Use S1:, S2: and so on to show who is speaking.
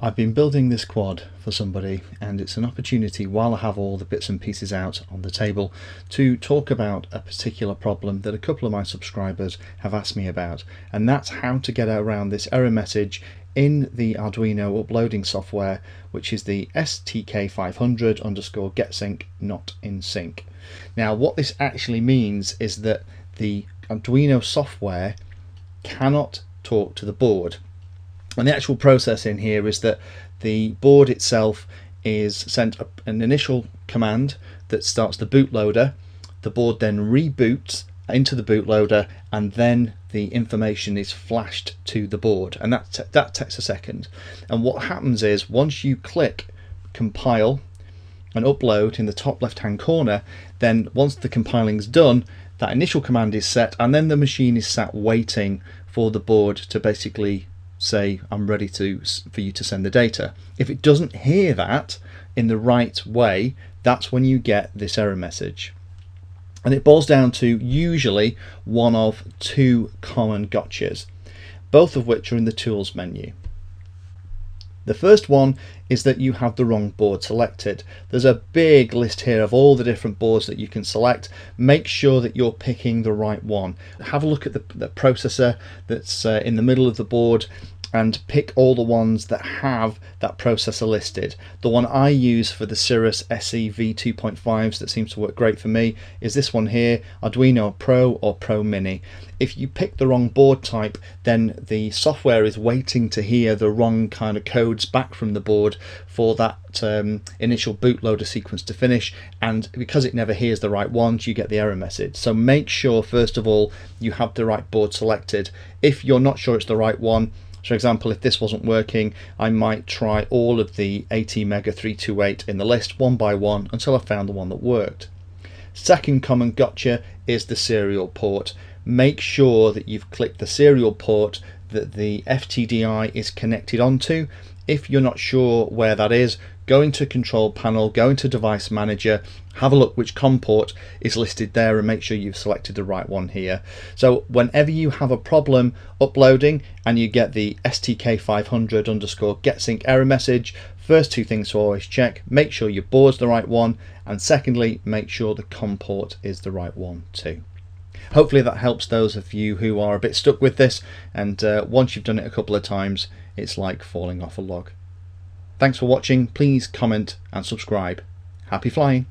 S1: I've been building this quad for somebody and it's an opportunity while I have all the bits and pieces out on the table to talk about a particular problem that a couple of my subscribers have asked me about and that's how to get around this error message in the Arduino uploading software which is the STK500 underscore getsync not in sync. Now what this actually means is that the Arduino software cannot talk to the board and the actual process in here is that the board itself is sent an initial command that starts the bootloader. The board then reboots into the bootloader and then the information is flashed to the board and that, that takes a second. And what happens is once you click compile and upload in the top left hand corner, then once the compiling's done, that initial command is set and then the machine is sat waiting for the board to basically say I'm ready to for you to send the data. If it doesn't hear that in the right way, that's when you get this error message. And it boils down to usually one of two common gotchas, both of which are in the tools menu. The first one is that you have the wrong board selected. There's a big list here of all the different boards that you can select. Make sure that you're picking the right one. Have a look at the, the processor that's uh, in the middle of the board and pick all the ones that have that processor listed. The one I use for the Cirrus SE V2.5s that seems to work great for me is this one here, Arduino Pro or Pro Mini. If you pick the wrong board type, then the software is waiting to hear the wrong kind of codes back from the board for that um, initial bootloader sequence to finish. And because it never hears the right ones, you get the error message. So make sure, first of all, you have the right board selected. If you're not sure it's the right one, for example, if this wasn't working, I might try all of the ATmega 328 in the list one by one until I found the one that worked. Second common gotcha is the serial port. Make sure that you've clicked the serial port that the FTDI is connected onto. If you're not sure where that is, go into control panel, go into device manager, have a look which COM port is listed there and make sure you've selected the right one here. So whenever you have a problem uploading and you get the STK500 underscore getsync error message, first two things to always check, make sure your board's the right one and secondly, make sure the COM port is the right one too. Hopefully that helps those of you who are a bit stuck with this and uh, once you've done it a couple of times, it's like falling off a log. Thanks for watching. Please comment and subscribe. Happy flying.